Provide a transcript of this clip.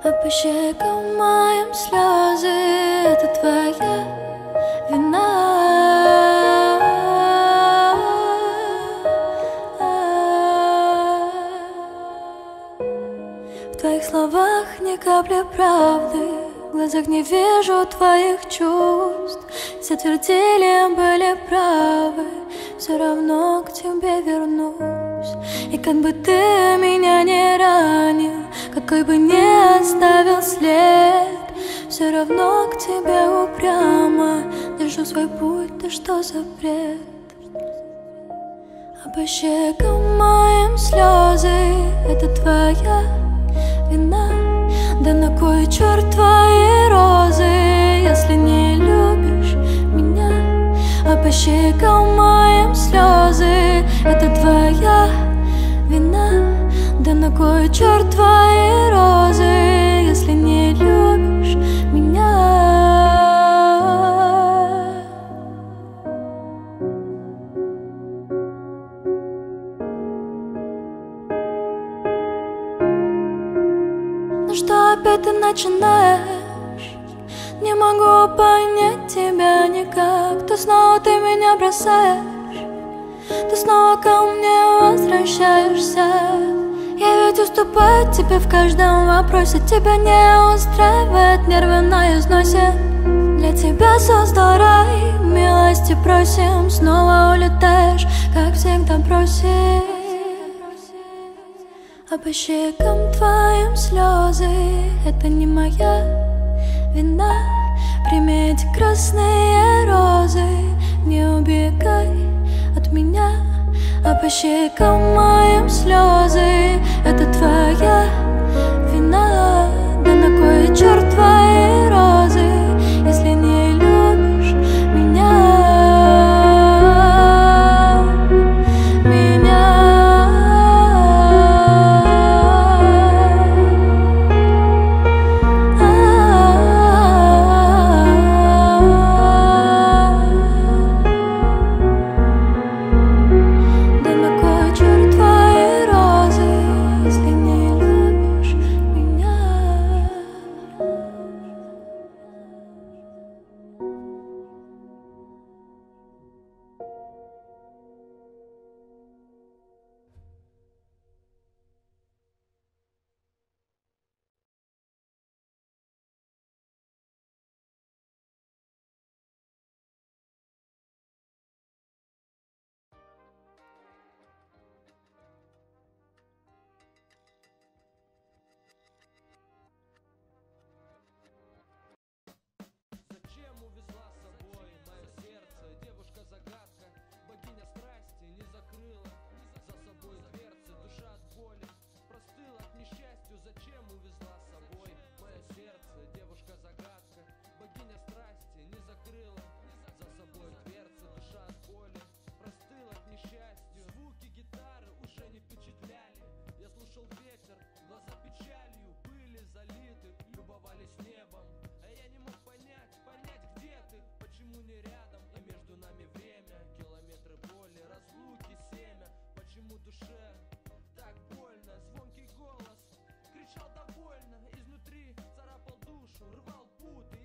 По щекам моим слезы Это твоя вина. В твоих словах ни капли правды В глазах не вижу твоих чувств. Все твердили, были правы Все равно к тебе вернусь. И как бы ты меня не ранил Какой бы не оставил след. Все равно к тебе упрямо. Держу свой путь, да что за бред? А по щекам моим слезы Это твоя вина. Да на кой черт твои розы? Если не любишь меня А по щекам моим слезы Это твоя вина. Да на кой черт твои Ну что опять ты начинаешь? Не могу понять тебя никак. То снова ты меня бросаешь. Ты снова ко мне возвращаешься. Я ведь уступаю тебе в каждом вопросе. Тебя не устраивает нервы на износе. Для тебя создал рай Милости просим. Снова улетаешь, как всегда просишь а по щекам твоим слезы. Это не моя вина. Прими эти красные розы. Не убегай от меня. А по щекам моим слезы. Это твоя вина так больно Звонкий голос. Кричал довольно Изнутри царапал душу, рвал путы.